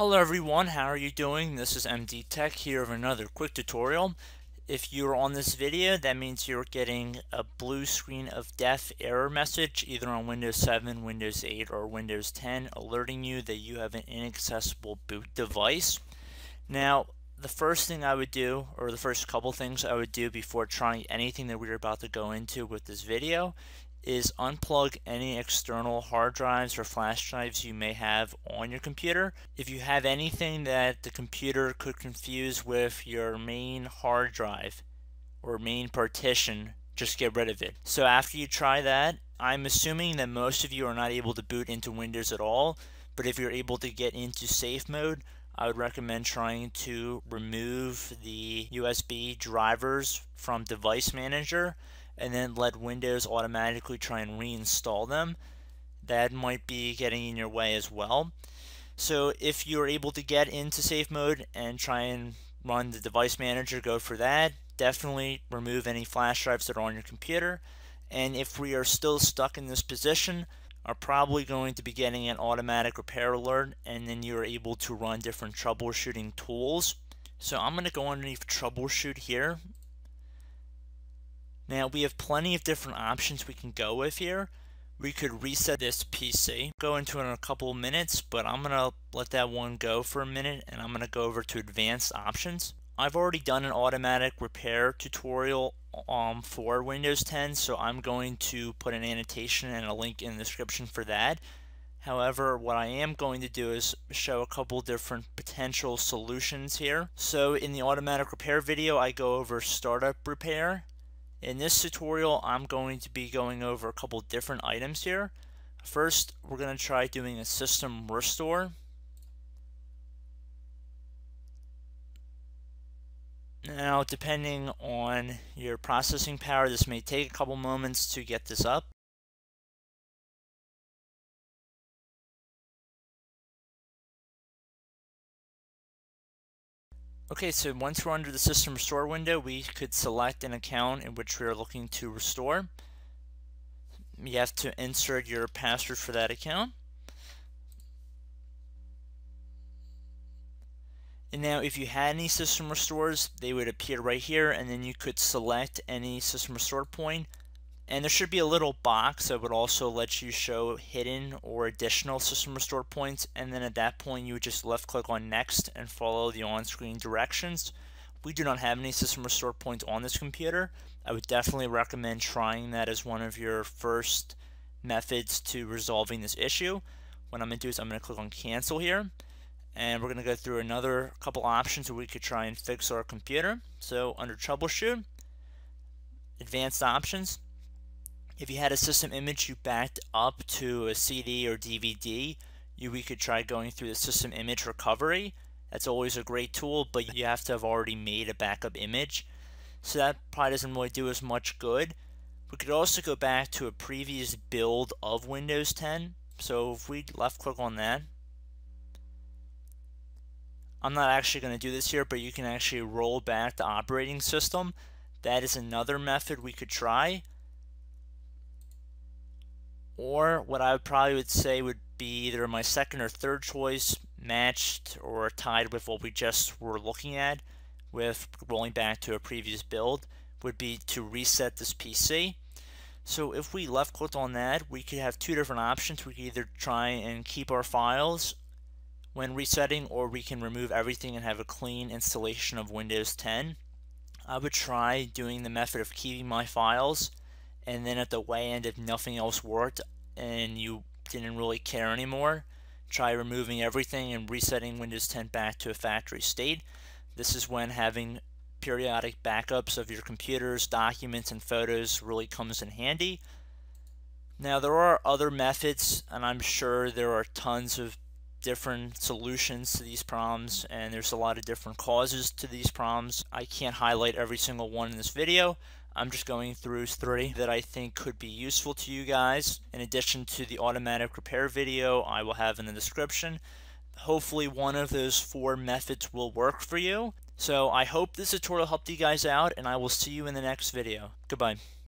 Hello everyone, how are you doing? This is MD Tech here with another quick tutorial. If you're on this video, that means you're getting a blue screen of death error message either on Windows 7, Windows 8, or Windows 10 alerting you that you have an inaccessible boot device. Now, the first thing I would do, or the first couple things I would do before trying anything that we're about to go into with this video is unplug any external hard drives or flash drives you may have on your computer. If you have anything that the computer could confuse with your main hard drive or main partition, just get rid of it. So after you try that, I'm assuming that most of you are not able to boot into Windows at all, but if you're able to get into safe mode, I would recommend trying to remove the USB drivers from Device Manager and then let Windows automatically try and reinstall them. That might be getting in your way as well. So if you're able to get into safe mode and try and run the device manager, go for that. Definitely remove any flash drives that are on your computer. And if we are still stuck in this position, are probably going to be getting an automatic repair alert and then you're able to run different troubleshooting tools. So I'm going to go underneath troubleshoot here now we have plenty of different options we can go with here. We could reset this PC, go into it in a couple of minutes, but I'm going to let that one go for a minute and I'm going to go over to advanced options. I've already done an automatic repair tutorial um, for Windows 10, so I'm going to put an annotation and a link in the description for that. However, what I am going to do is show a couple different potential solutions here. So in the automatic repair video, I go over startup repair in this tutorial, I'm going to be going over a couple different items here. First, we're going to try doing a system restore. Now, depending on your processing power, this may take a couple moments to get this up. Okay, so once we're under the system restore window, we could select an account in which we are looking to restore. You have to insert your password for that account. And now if you had any system restores, they would appear right here and then you could select any system restore point and there should be a little box that would also let you show hidden or additional system restore points. And then at that point, you would just left click on next and follow the on-screen directions. We do not have any system restore points on this computer. I would definitely recommend trying that as one of your first methods to resolving this issue. What I'm going to do is I'm going to click on cancel here and we're going to go through another couple options where we could try and fix our computer. So under troubleshoot, advanced options, if you had a system image you backed up to a CD or DVD, you, we could try going through the system image recovery. That's always a great tool, but you have to have already made a backup image. So that probably doesn't really do as much good. We could also go back to a previous build of Windows 10. So if we left click on that, I'm not actually going to do this here, but you can actually roll back the operating system. That is another method we could try. Or what I probably would say would be either my second or third choice matched or tied with what we just were looking at with rolling back to a previous build would be to reset this PC. So if we left click on that, we could have two different options. We could either try and keep our files when resetting or we can remove everything and have a clean installation of Windows 10. I would try doing the method of keeping my files and then at the way end if nothing else worked and you didn't really care anymore try removing everything and resetting Windows 10 back to a factory state this is when having periodic backups of your computers documents and photos really comes in handy now there are other methods and I'm sure there are tons of different solutions to these problems and there's a lot of different causes to these problems. I can't highlight every single one in this video. I'm just going through three that I think could be useful to you guys. In addition to the automatic repair video I will have in the description. Hopefully one of those four methods will work for you. So I hope this tutorial helped you guys out and I will see you in the next video. Goodbye.